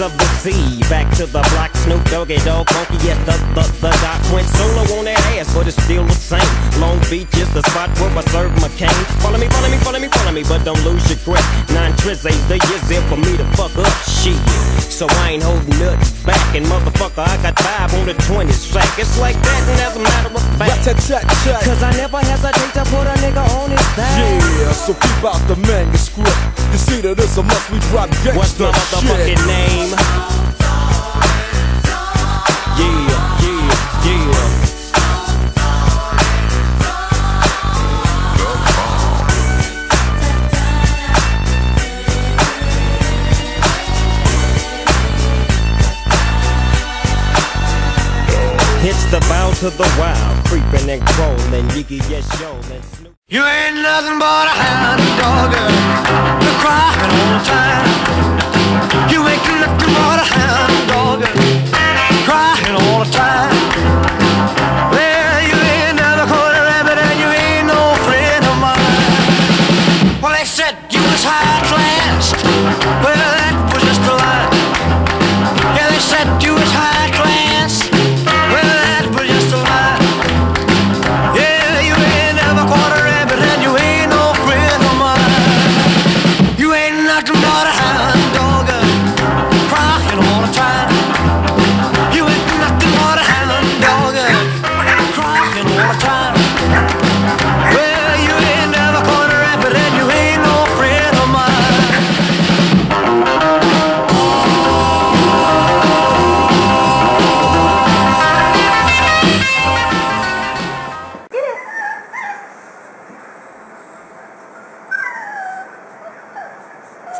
MC. Back to the block, Snoop Doggy Dogg, funky yes, the, the, the D.O.C. went solo on that ass, but it's still the same. Long Beach is the spot where I serve my cane. Follow me, follow me, follow me, follow me, but don't lose your grip. Nine tris ain't the years there for me to fuck up shit. So I ain't holding nothing back, and motherfucker, I got five on the 20 sack. It's like that, and as a matter of fact, cause I never hesitate to put a nigga on his back. Yeah, so keep out the manuscript. You see that it's a must we drop gangsta What's my motherfucking shit. name? The bow to the wild, creeping and crawling, Yiggy yes yo, and Snoop. You ain't nothing but a hound dog,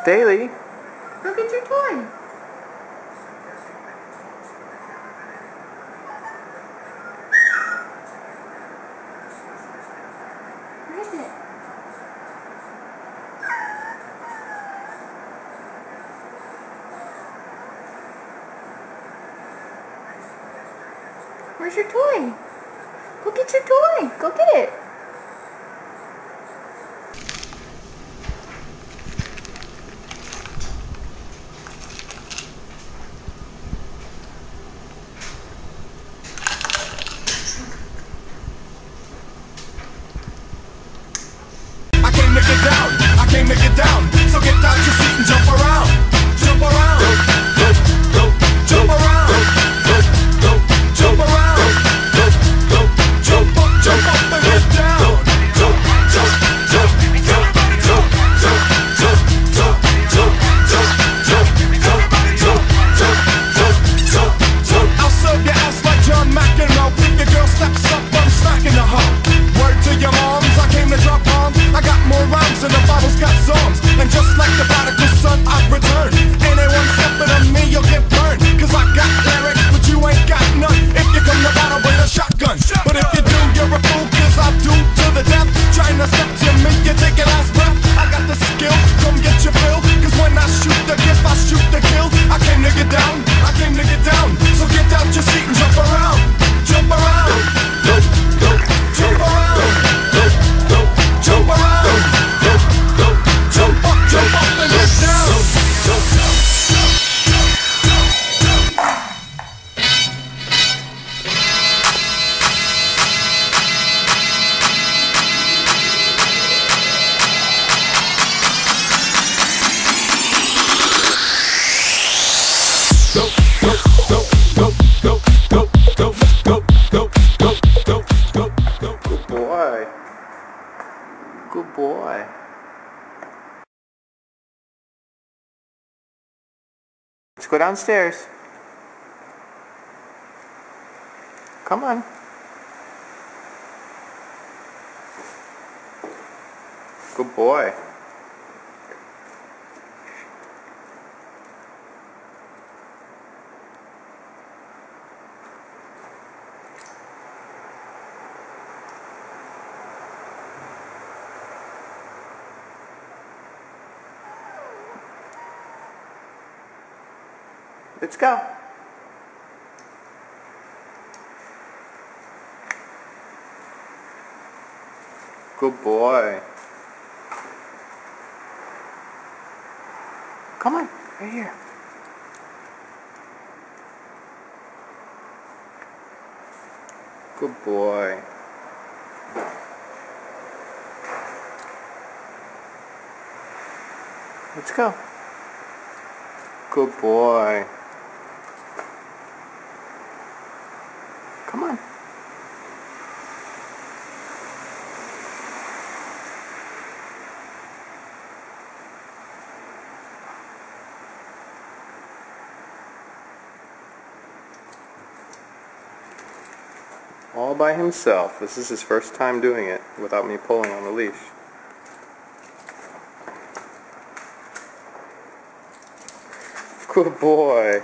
Staley. Go get your toy. Where is it? Where's your toy? Go get your toy. Go get it. Let's go downstairs. Come on. Good boy. Let's go. Good boy. Come on, right here. Good boy. Let's go. Good boy. All by himself. This is his first time doing it without me pulling on the leash. Good boy.